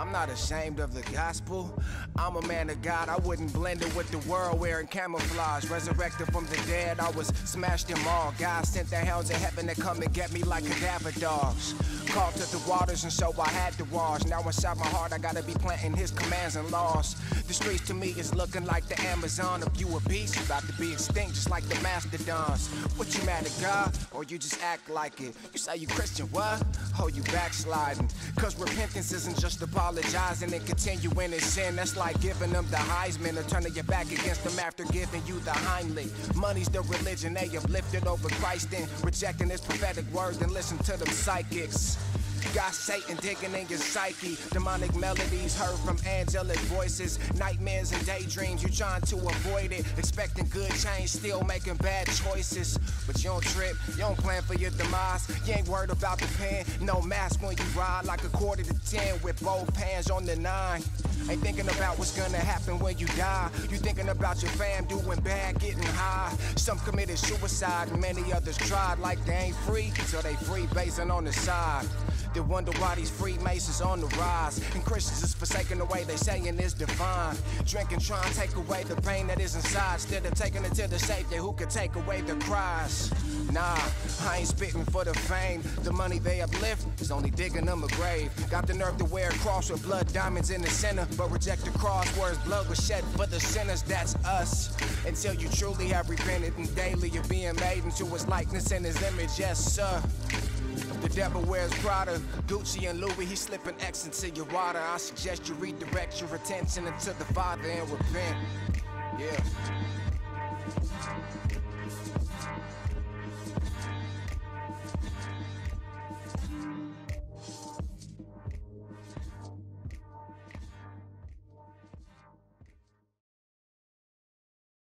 I'm not ashamed of the gospel. I'm a man of God, I wouldn't blend it with the world wearing camouflage. Resurrected from the dead, I was smashed them all. God sent the hounds of heaven to come and get me like cadaver dogs. Called to the waters, and so I had to wash. Now inside my heart, I gotta be planting his commands and laws. The streets to me is looking like the Amazon. If you a beast, you about to be extinct, just like the mastodons. What you mad at God, or you just act like it? You say you Christian, what? Oh, you backsliding. Cause repentance isn't just apologizing and continuing in sin. That's like giving them the Heisman or turning your back against them after giving you the Heimlich. Money's the religion they have lifted over Christ and rejecting his prophetic words and listen to them psychics. Got Satan digging in your psyche. Demonic melodies heard from angelic voices. Nightmares and daydreams, you trying to avoid it. Expecting good change, still making bad choices. But you don't trip, you don't plan for your demise. You ain't worried about the pen, no mask when you ride. Like a quarter to ten with both hands on the nine. Ain't thinking about what's gonna happen when you die. You thinking about your fam doing bad, getting high. Some committed suicide, and many others tried. Like they ain't free, so they free basing on the side. They wonder why these Freemasons on the rise. And Christians is forsaking the way they saying is divine. Drinking, trying to take away the pain that is inside. Instead of taking it to the Savior who could take away the cries. Nah, I ain't spitting for the fame. The money they uplift is only digging them a grave. Got the nerve to wear a cross with blood diamonds in the center. But reject the cross where his blood was shed for the sinners, that's us. Until you truly have repented and daily you're being made into his likeness and his image, yes, sir. The devil wears Prada, Gucci and Louis. he slipping X into your water. I suggest you redirect your attention into the Father and repent. Yeah.